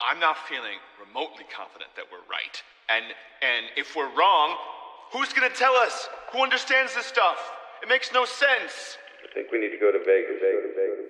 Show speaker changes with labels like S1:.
S1: I'm not feeling remotely confident that we're right. And and if we're wrong, who's gonna tell us? Who understands this stuff? It makes no sense.
S2: I think we need to go to Vegas. Vegas, Vegas,